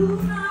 Who's